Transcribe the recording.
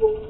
people